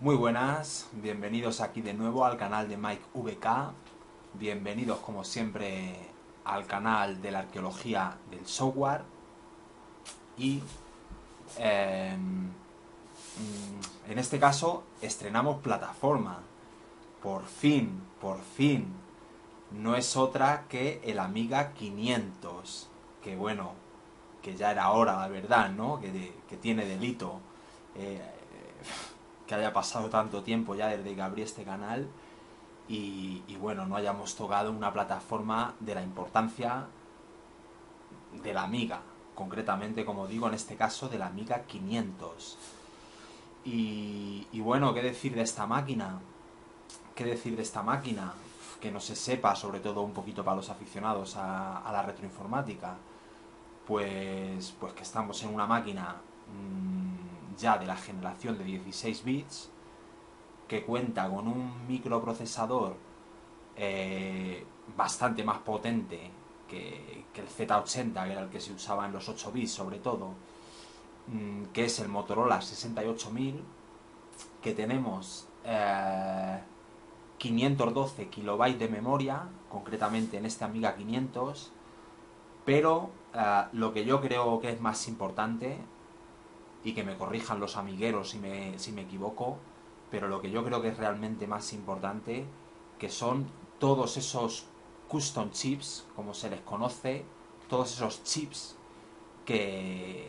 Muy buenas, bienvenidos aquí de nuevo al canal de Mike VK. Bienvenidos como siempre al canal de la arqueología del software. Y em, mm, en este caso estrenamos plataforma. Por fin, por fin. No es otra que el Amiga 500. Que bueno, que ya era hora, la verdad, ¿no? Que, que tiene delito. Eh, que haya pasado tanto tiempo ya desde que abrí este canal y, bueno, no hayamos tocado una plataforma de la importancia de la Amiga, concretamente, como digo, en este caso de la Amiga 500. Y, bueno, ¿qué decir de esta máquina? ¿Qué decir de esta máquina? Que no se sepa, sobre todo un poquito para los aficionados a, la retroinformática. Pues, pues que estamos en una máquina mmm, ya de la generación de 16 bits, que cuenta con un microprocesador eh, bastante más potente que, el Z80, que era el que se usaba en los 8 bits sobre todo, mm, que es el Motorola 68000, que tenemos 512 eh, kilobytes de memoria, concretamente en este Amiga 500, pero eh, lo que yo creo que es más importante y que me corrijan los amigueros si me, si me equivoco, pero lo que yo creo que es realmente más importante, que son todos esos custom chips, como se les conoce, todos esos chips que,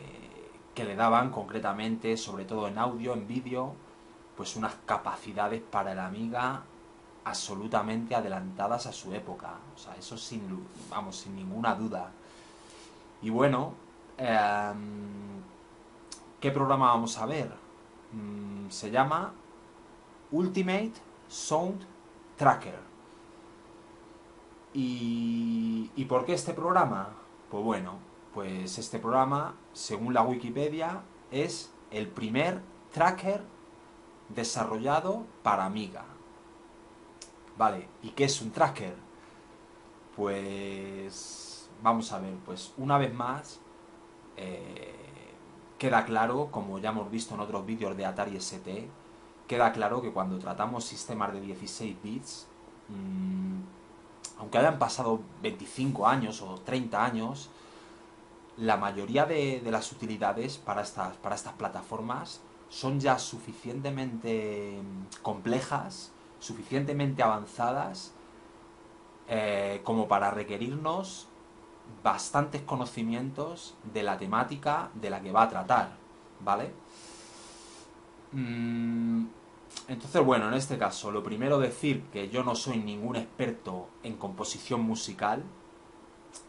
que le daban concretamente, sobre todo en audio, en vídeo, pues unas capacidades para la Amiga absolutamente adelantadas a su época. O sea, eso sin, vamos, sin ninguna duda. Y bueno, eh, ¿Qué programa vamos a ver? Mm, se llama Ultimate Sound Tracker. ¿Y, ¿Y por qué este programa? Pues bueno, pues este programa, según la Wikipedia, es el primer tracker desarrollado para Amiga. Vale, ¿y qué es un tracker? Pues vamos a ver, pues una vez más, eh, queda claro, como ya hemos visto en otros vídeos de Atari ST, queda claro que cuando tratamos sistemas de 16 bits, mm, aunque hayan pasado 25 años o 30 años, la mayoría de, las utilidades para estas, para estas plataformas son ya suficientemente complejas, suficientemente avanzadas, eh, como para requerirnos bastantes conocimientos de la temática de la que va a tratar, ¿vale? Mm, entonces, bueno, en este caso, lo primero decir que yo no soy ningún experto en composición musical,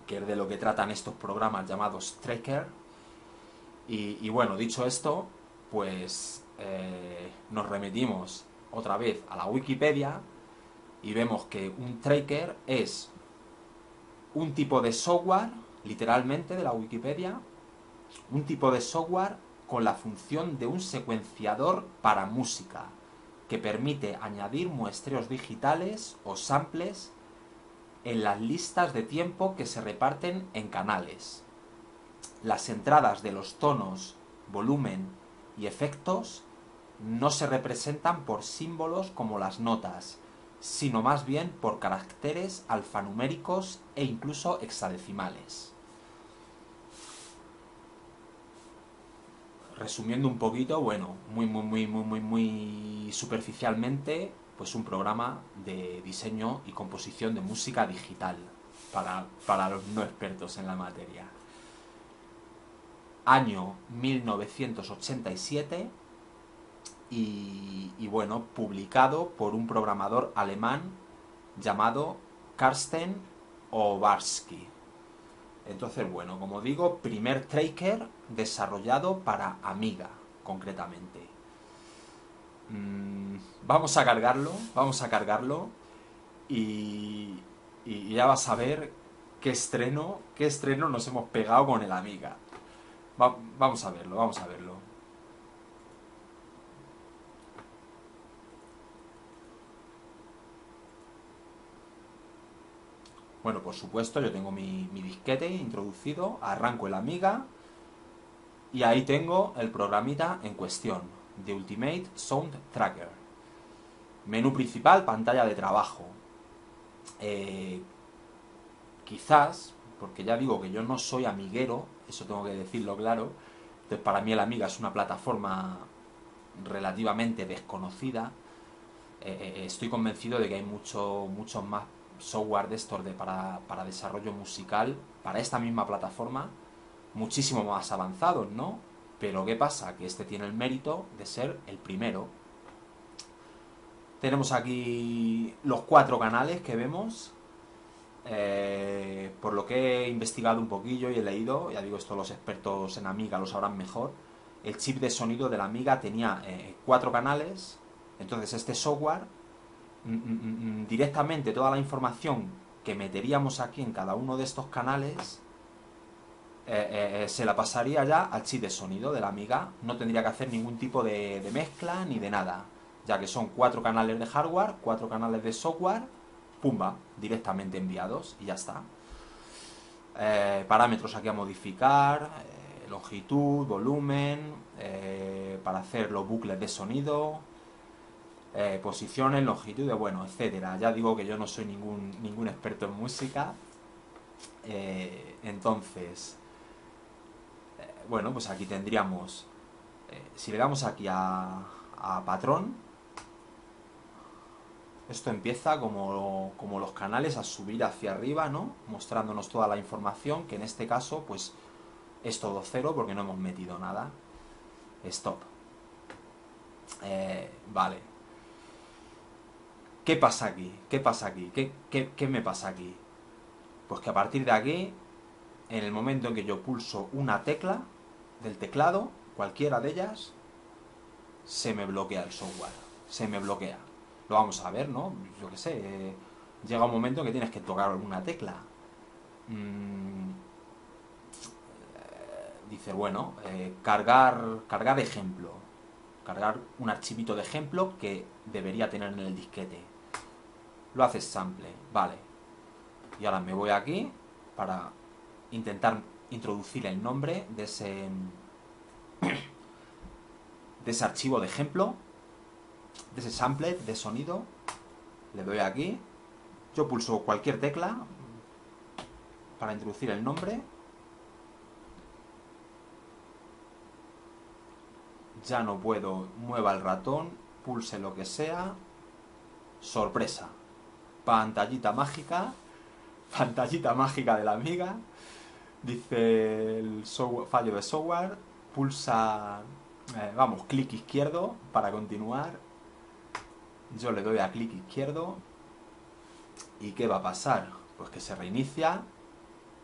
que es de lo que tratan estos programas llamados Tracker. Y, bueno, dicho esto, pues eh, nos remitimos otra vez a la Wikipedia y vemos que un tracker es un tipo de software, literalmente de la Wikipedia, un tipo de software con la función de un secuenciador para música, que permite añadir muestreos digitales o samples en las listas de tiempo que se reparten en canales. Las entradas de los tonos, volumen y efectos no se representan por símbolos como las notas, sino más bien por caracteres alfanuméricos e incluso hexadecimales. Resumiendo un poquito, bueno, muy muy muy muy muy muy superficialmente, pues un programa de diseño y composición de música digital para, para los no expertos en la materia. Año 1987 y, bueno, publicado por un programador alemán llamado Karsten Obarski. Entonces, bueno, como digo, primer tracker desarrollado para Amiga, concretamente. Mm, vamos a cargarlo, vamos a cargarlo y, ya vas a ver qué estreno, qué estreno nos hemos pegado con el Amiga. vamos a verlo, vamos a verlo. Bueno, por supuesto, yo tengo mi, disquete introducido, arranco el Amiga y ahí tengo el programita en cuestión. de Ultimate Sound Tracker. Menú principal, pantalla de trabajo. Eh, quizás, porque ya digo que yo no soy amiguero, eso tengo que decirlo claro, entonces para mí el Amiga es una plataforma relativamente desconocida. Eh, eh, estoy convencido de que hay mucho, muchos más software de estos de para, para desarrollo musical para esta misma plataforma muchísimo más avanzados, ¿no? Pero ¿qué pasa? Que este tiene el mérito de ser el primero. Tenemos aquí los cuatro canales que vemos. Eh, por lo que he investigado un poquillo y he leído, ya digo, esto los expertos en Amiga lo sabrán mejor, el chip de sonido de la Amiga tenía eh, cuatro canales, entonces este software directamente toda la información que meteríamos aquí en cada uno de estos canales eh, eh, eh, se la pasaría ya al chip de sonido de la Amiga. No tendría que hacer ningún tipo de, mezcla ni de nada, ya que son cuatro canales de hardware, cuatro canales de software, pumba, directamente enviados y ya está. parámetros aquí a modificar, longitud, volumen, para hacer los bucles de sonido, posiciones, longitudes, bueno, etcétera. Ya digo que yo no soy ningún, ningún experto en música. entonces, bueno, pues aquí tendríamos, eh, si le damos aquí a, patrón, esto empieza como, como, los canales a subir hacia arriba, ¿no? Mostrándonos toda la información, que en este caso, pues, es todo cero porque no hemos metido nada. Stop. Eh, vale. ¿Qué pasa aquí? ¿Qué pasa aquí? ¿Qué, ¿Qué me pasa aquí? Pues que a partir de aquí, en el momento en que yo pulso una tecla, del teclado, cualquiera de ellas, se me bloquea el software. Se me bloquea. Lo vamos a ver, ¿no? Yo qué sé. Eh, llega un momento en que tienes que tocar alguna tecla. Mm, eh, dice, bueno, eh, cargar, cargar ejemplo. Cargar un archivito de ejemplo que debería tener en el disquete. Lo haces sample, vale. Y ahora me voy aquí para intentar introducir el nombre de ese, de ese archivo de ejemplo, de ese sample de sonido. Le doy aquí. Yo pulso cualquier tecla para introducir el nombre. Ya no puedo, mueva el ratón, pulse lo que sea. Sorpresa. Pantallita mágica. Pantallita mágica de la amiga dice el fallo de software, pulsa, eh, vamos, clic izquierdo para continuar. Yo le doy a clic izquierdo. ¿Y qué va a pasar? Pues que se reinicia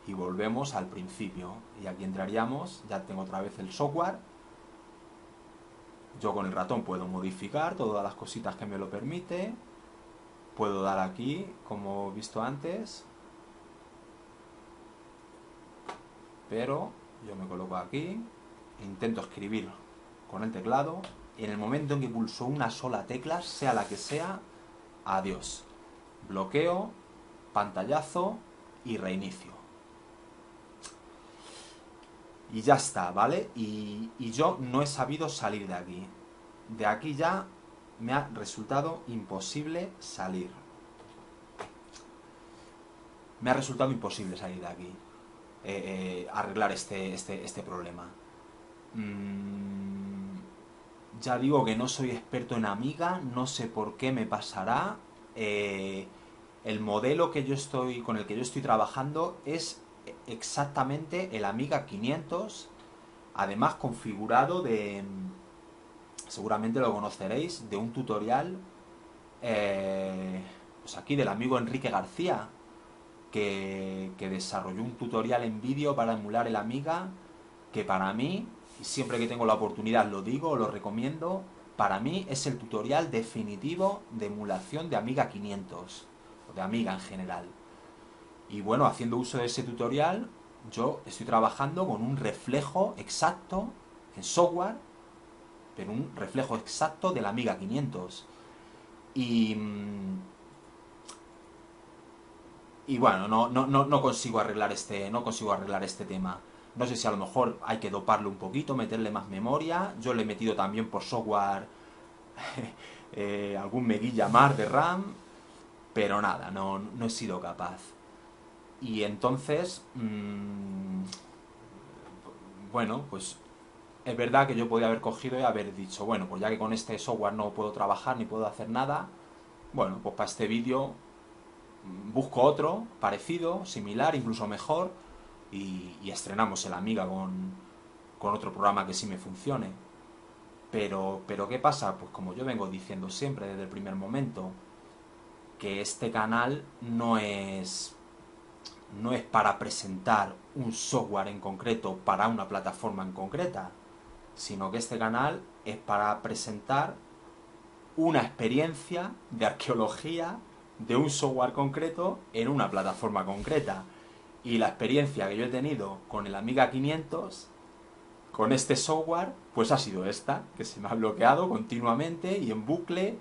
y volvemos al principio. Y aquí entraríamos, ya tengo otra vez el software. Yo con el ratón puedo modificar todas las cositas que me lo permite. Puedo dar aquí, como visto antes, pero yo me coloco aquí, intento escribir con el teclado en el momento en que pulso una sola tecla, sea la que sea, adiós. Bloqueo, pantallazo y reinicio. Y ya está, ¿vale? Y yo no he sabido salir de aquí. De aquí ya me ha resultado imposible salir. Me ha resultado imposible salir de aquí. Eh, eh, arreglar este, este, este problema. Mm, ya digo que no soy experto en Amiga, no sé por qué me pasará. Eh, el modelo que yo estoy, con el que yo estoy trabajando es exactamente el Amiga 500, además configurado de, seguramente lo conoceréis, de un tutorial, pues aquí del amigo Enrique García, que, desarrolló un tutorial en vídeo para emular el Amiga, que para mí, y siempre que tengo la oportunidad lo digo, lo recomiendo, para mí es el tutorial definitivo de emulación de Amiga 500, o de Amiga en general. Y bueno, haciendo uso de ese tutorial, yo estoy trabajando con un reflejo exacto en software, pero un reflejo exacto de la Amiga 500. Y mm, y bueno, no, no, no, consigo arreglar este, no consigo arreglar este tema. No sé si a lo mejor hay que doparle un poquito, meterle más memoria. Yo le he metido también por software eh, algún meguilla más de RAM, pero nada, no, no he sido capaz. Y entonces, mmm, bueno, pues es verdad que yo podía haber cogido y haber dicho, bueno, pues ya que con este software no puedo trabajar ni puedo hacer nada, bueno, pues para este vídeo mm, busco otro parecido, similar, incluso mejor, y, estrenamos el Amiga con, con, otro programa que sí me funcione. Pero, pero ¿qué pasa? Pues como yo vengo diciendo siempre desde el primer momento, que este canal no es no es para presentar un software en concreto para una plataforma en concreta, sino que este canal es para presentar una experiencia de arqueología de un software concreto en una plataforma concreta. Y la experiencia que yo he tenido con el Amiga 500, con este software, pues ha sido esta, que se me ha bloqueado continuamente y en bucle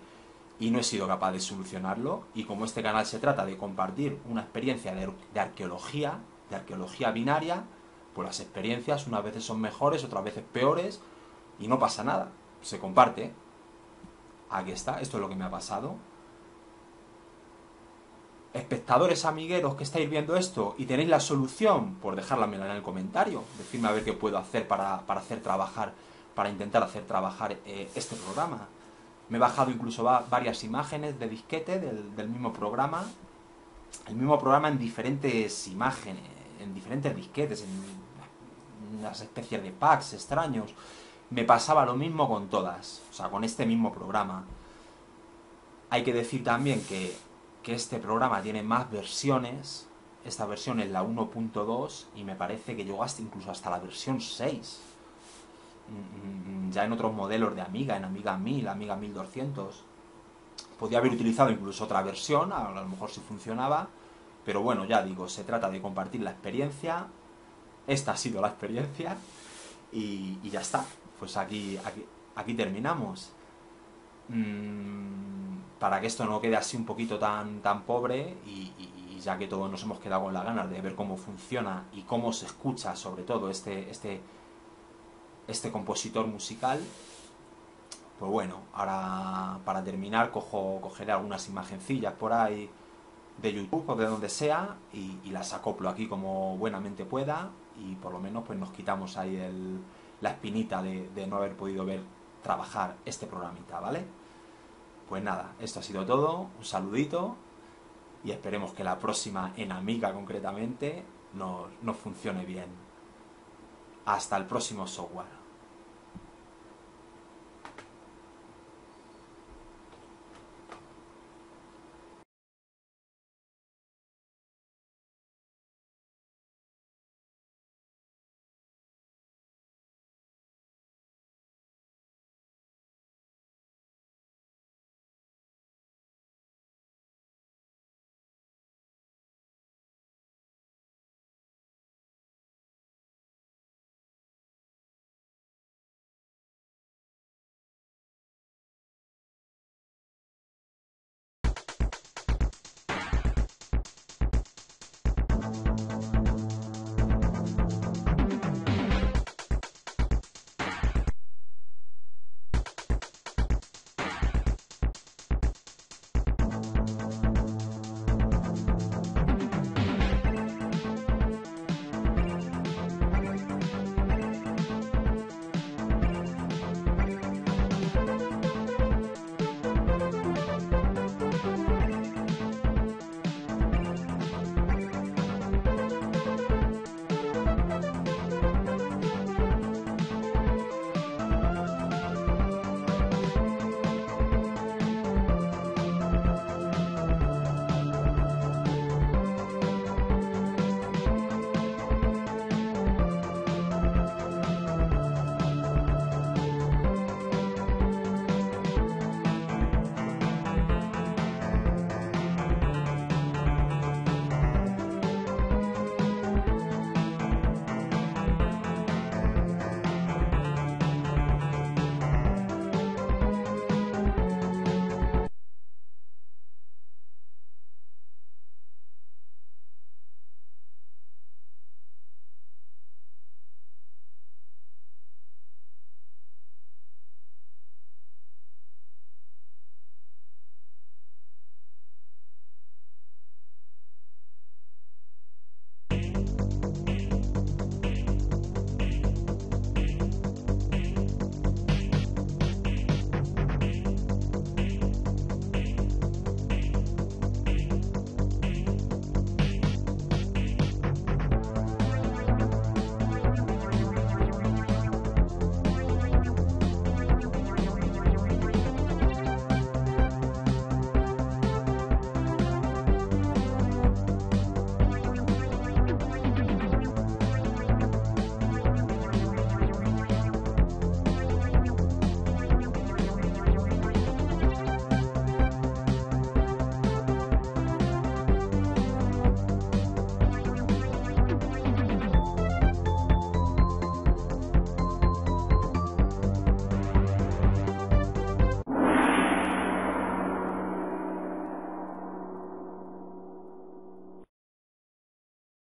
y no he sido capaz de solucionarlo. Y como este canal se trata de compartir una experiencia de, arqueología, de arqueología binaria, pues las experiencias unas veces son mejores, otras veces peores, y no pasa nada, se comparte. Aquí está, esto es lo que me ha pasado. Espectadores amigueros que estáis viendo esto y tenéis la solución, pues dejármela en el comentario, decirme a ver qué puedo hacer para, hacer trabajar, para intentar hacer trabajar eh, este programa. Me he bajado incluso varias imágenes de disquete del, mismo programa. El mismo programa en diferentes imágenes, en diferentes disquetes, en unas especies de packs extraños. Me pasaba lo mismo con todas, o sea, con este mismo programa. Hay que decir también que, que este programa tiene más versiones. Esta versión es la 1.2 y me parece que llegó hasta incluso hasta la versión 6 Mm, ya en otros modelos de Amiga, en Amiga 1000, Amiga 1200. Podía haber utilizado incluso otra versión, a lo mejor si funcionaba, pero bueno, ya digo, se trata de compartir la experiencia. Esta ha sido la experiencia y, ya está. Pues aquí, aquí, terminamos. Mm, para que esto no quede así un poquito tan, tan pobre y, y, ya que todos nos hemos quedado con la ganas de ver cómo funciona y cómo se escucha sobre todo este, este, este compositor musical. Pues bueno, ahora para terminar cojo, cogeré algunas imagencillas por ahí de YouTube o de donde sea y, las acoplo aquí como buenamente pueda y por lo menos pues nos quitamos ahí el, la espinita de, no haber podido ver trabajar este programita, ¿vale? Pues nada, esto ha sido todo, un saludito y esperemos que la próxima en Amiga concretamente nos, nos funcione bien. Hasta el próximo software.